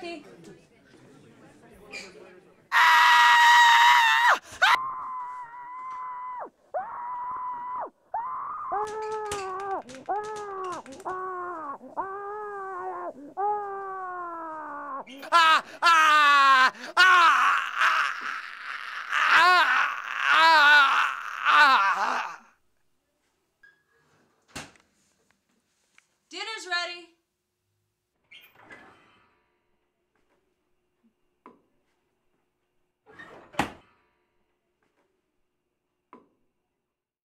turkey. Dinner's ready.